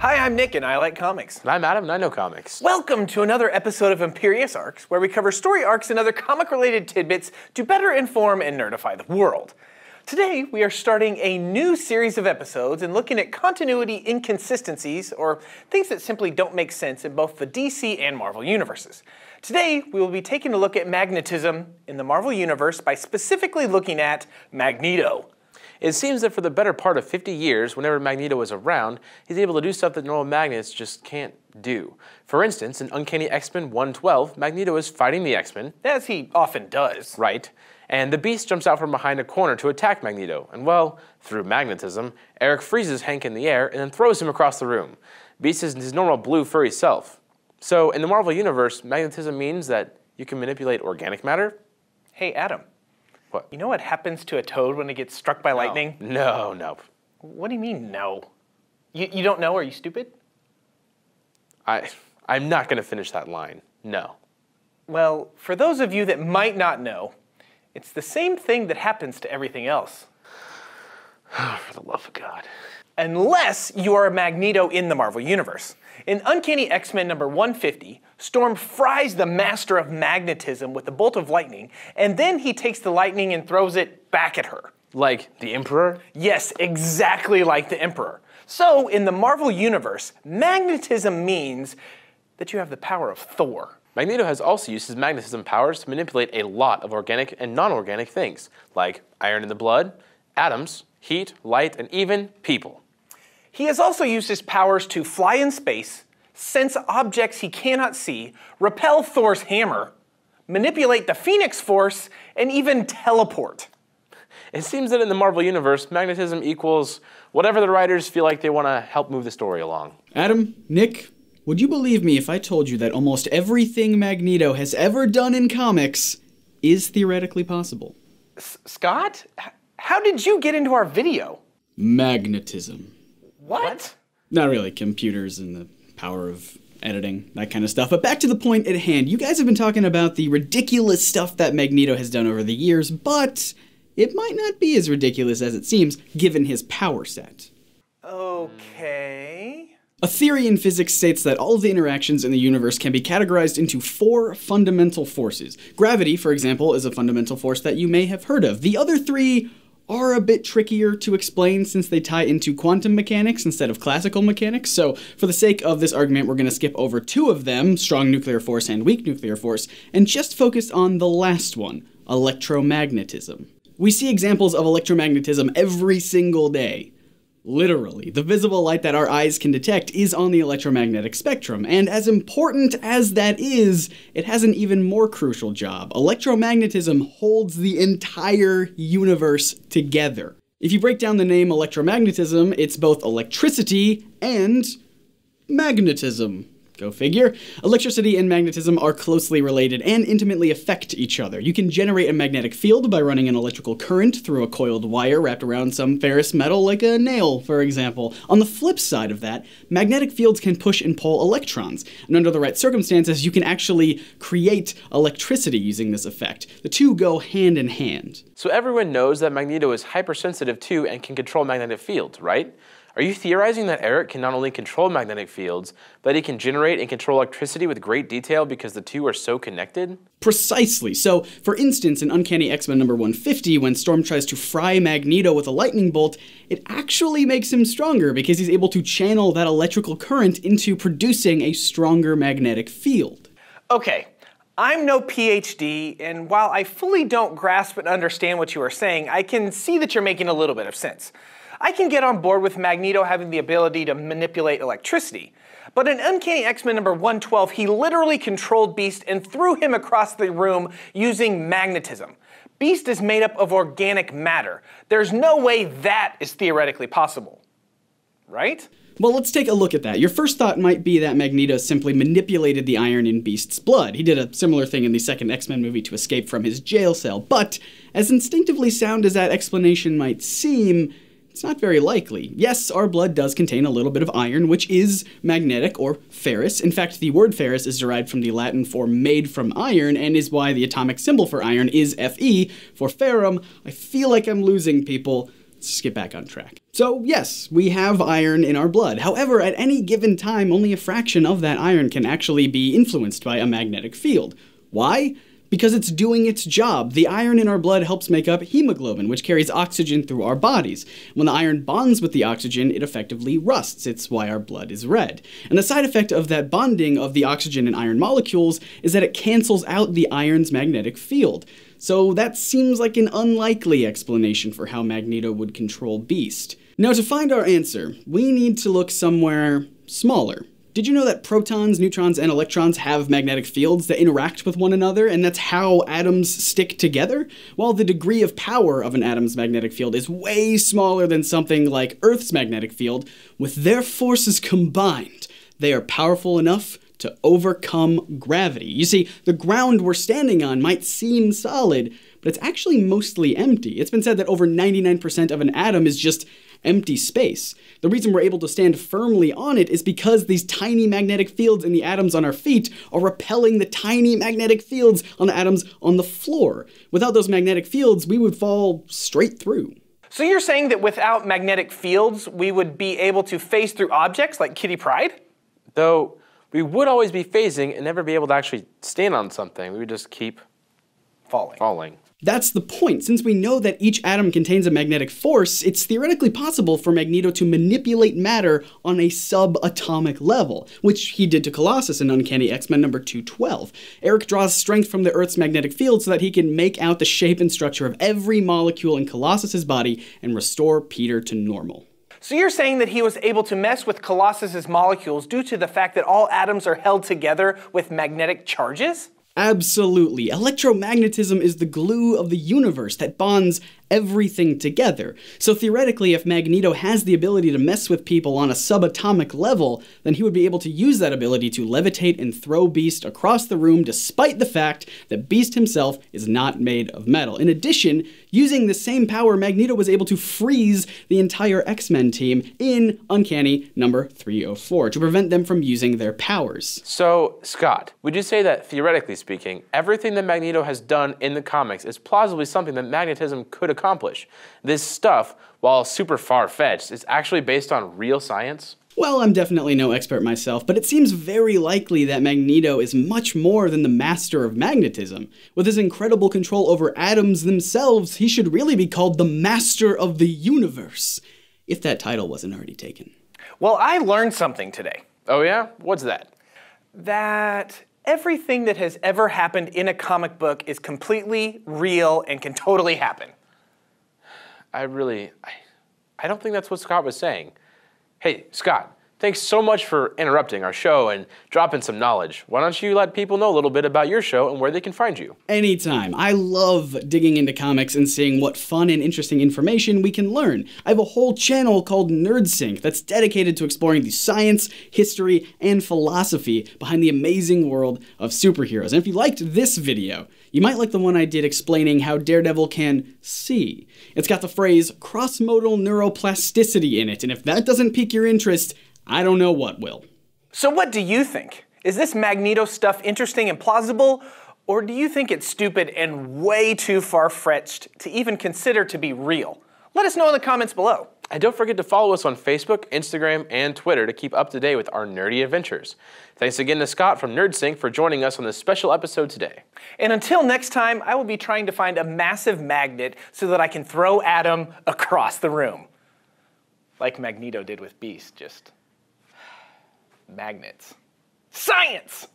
Hi, I'm Nick and I like comics. And I'm Adam and I know comics. Welcome to another episode of Imperius Arcs, where we cover story arcs and other comic related tidbits to better inform and nerdify the world. Today, we are starting a new series of episodes and looking at continuity inconsistencies, or things that simply don't make sense in both the DC and Marvel universes. Today, we will be taking a look at magnetism in the Marvel Universe by specifically looking at Magneto. It seems that for the better part of 50 years, whenever Magneto is around, he's able to do stuff that normal magnets just can't do. For instance, in Uncanny X-Men 112, Magneto is fighting the X-Men. As he often does. Right. And the Beast jumps out from behind a corner to attack Magneto. And well, through magnetism, Erik freezes Hank in the air and then throws him across the room. Beast is his normal blue furry self. So in the Marvel Universe, magnetism means that you can manipulate organic matter. Hey, Adam. What? You know what happens to a toad when it gets struck by lightning? No, no. What do you mean, no? You, you don't know? Are you stupid? I, I'm not going to finish that line. No. Well, for those of you that might not know, it's the same thing that happens to everything else. For the love of God. Unless you are a Magneto in the Marvel Universe. In Uncanny X Men number 150, Storm fries the master of magnetism with a bolt of lightning, and then he takes the lightning and throws it back at her. Like the Emperor? Yes, exactly like the Emperor. So, in the Marvel Universe, magnetism means that you have the power of Thor. Magneto has also used his magnetism powers to manipulate a lot of organic and non organic things, like iron in the blood, atoms, heat, light, and even people. He has also used his powers to fly in space, sense objects he cannot see, repel Thor's hammer, manipulate the Phoenix Force, and even teleport. It seems that in the Marvel Universe, magnetism equals whatever the writers feel like they want to help move the story along. Adam, Nick, would you believe me if I told you that almost everything Magneto has ever done in comics is theoretically possible? S- Scott, how did you get into our video? Magnetism. What? Not really computers and the power of editing, that kind of stuff. But back to the point at hand. You guys have been talking about the ridiculous stuff that Magneto has done over the years, but it might not be as ridiculous as it seems given his power set. Okay. A theory in physics states that all of the interactions in the universe can be categorized into four fundamental forces. Gravity, for example, is a fundamental force that you may have heard of. The other three are a bit trickier to explain since they tie into quantum mechanics instead of classical mechanics. So, for the sake of this argument, we're going to skip over two of them strong nuclear force and weak nuclear force and just focus on the last one electromagnetism. We see examples of electromagnetism every single day. Literally, the visible light that our eyes can detect is on the electromagnetic spectrum, and as important as that is, it has an even more crucial job. Electromagnetism holds the entire universe together. If you break down the name electromagnetism, it's both electricity and magnetism. Go figure. Electricity and magnetism are closely related and intimately affect each other. You can generate a magnetic field by running an electrical current through a coiled wire wrapped around some ferrous metal, like a nail, for example. On the flip side of that, magnetic fields can push and pull electrons, and under the right circumstances, you can actually create electricity using this effect. The two go hand in hand. So everyone knows that Magneto is hypersensitive to and can control magnetic fields, right? Are you theorizing that Erik can not only control magnetic fields, but he can generate and control electricity with great detail because the two are so connected? Precisely. So, for instance, in Uncanny X Men number 150, when Storm tries to fry Magneto with a lightning bolt, it actually makes him stronger because he's able to channel that electrical current into producing a stronger magnetic field. Okay, I'm no PhD, and while I fully don't grasp and understand what you are saying, I can see that you're making a little bit of sense. I can get on board with Magneto having the ability to manipulate electricity. But in Uncanny X-Men number 112, he literally controlled Beast and threw him across the room using magnetism. Beast is made up of organic matter. There's no way that is theoretically possible. Right? Well, let's take a look at that. Your first thought might be that Magneto simply manipulated the iron in Beast's blood. He did a similar thing in the second X Men movie to escape from his jail cell. But, as instinctively sound as that explanation might seem, it's not very likely. Yes, our blood does contain a little bit of iron, which is magnetic or ferrous. In fact, the word ferrous is derived from the Latin for made from iron and is why the atomic symbol for iron is Fe for ferrum. I feel like I'm losing people. Let's just get back on track. So, yes, we have iron in our blood. However, at any given time, only a fraction of that iron can actually be influenced by a magnetic field. Why? Because it's doing its job. The iron in our blood helps make up hemoglobin, which carries oxygen through our bodies. When the iron bonds with the oxygen, it effectively rusts. It's why our blood is red. And the side effect of that bonding of the oxygen and iron molecules is that it cancels out the iron's magnetic field. So that seems like an unlikely explanation for how Magneto would control Beast. Now, to find our answer, we need to look somewhere smaller. Did you know that protons, neutrons, and electrons have magnetic fields that interact with one another, and that's how atoms stick together? While the degree of power of an atom's magnetic field is way smaller than something like Earth's magnetic field, with their forces combined, they are powerful enough to overcome gravity. You see, the ground we're standing on might seem solid, but it's actually mostly empty. It's been said that over 99% of an atom is just empty space. The reason we're able to stand firmly on it is because these tiny magnetic fields in the atoms on our feet are repelling the tiny magnetic fields on the atoms on the floor. Without those magnetic fields, we would fall straight through. So you're saying that without magnetic fields, we would be able to phase through objects like Kitty Pryde? Though we would always be phasing and never be able to actually stand on something. We would just keep falling. falling. That's the point. Since we know that each atom contains a magnetic force, it's theoretically possible for Magneto to manipulate matter on a subatomic level, which he did to Colossus in Uncanny X-Men number 212. Erik draws strength from the Earth's magnetic field so that he can make out the shape and structure of every molecule in Colossus's body and restore Peter to normal. So you're saying that he was able to mess with Colossus's molecules due to the fact that all atoms are held together with magnetic charges? Absolutely. Electromagnetism is the glue of the universe that bonds everything together. So theoretically, if Magneto has the ability to mess with people on a subatomic level, then he would be able to use that ability to levitate and throw Beast across the room despite the fact that Beast himself is not made of metal. In addition, using the same power, Magneto was able to freeze the entire X-Men team in Uncanny number 304 to prevent them from using their powers. So, Scott, would you say that theoretically speaking, everything that Magneto has done in the comics is plausibly something that magnetism could accomplish? This stuff, while super far fetched, is actually based on real science? Well, I'm definitely no expert myself, but it seems very likely that Magneto is much more than the master of magnetism. With his incredible control over atoms themselves, he should really be called the master of the universe, if that title wasn't already taken. Well, I learned something today. Oh, yeah? What's that? That everything that has ever happened in a comic book is completely real and can totally happen. I really, I, I don't think that's what Scott was saying. Hey, Scott, thanks so much for interrupting our show and dropping some knowledge. Why don't you let people know a little bit about your show and where they can find you? Anytime. I love digging into comics and seeing what fun and interesting information we can learn. I have a whole channel called NerdSync that's dedicated to exploring the science, history, and philosophy behind the amazing world of superheroes. And if you liked this video, you might like the one I did explaining how Daredevil can see. It's got the phrase cross-modal neuroplasticity in it, and if that doesn't pique your interest, I don't know what will. So, what do you think? Is this Magneto stuff interesting and plausible, or do you think it's stupid and way too far fetched to even consider to be real? Let us know in the comments below. And don't forget to follow us on Facebook, Instagram, and Twitter to keep up to date with our nerdy adventures. Thanks again to Scott from NerdSync for joining us on this special episode today. And until next time, I will be trying to find a massive magnet so that I can throw Adam across the room. Like Magneto did with Beast, just magnets. Science!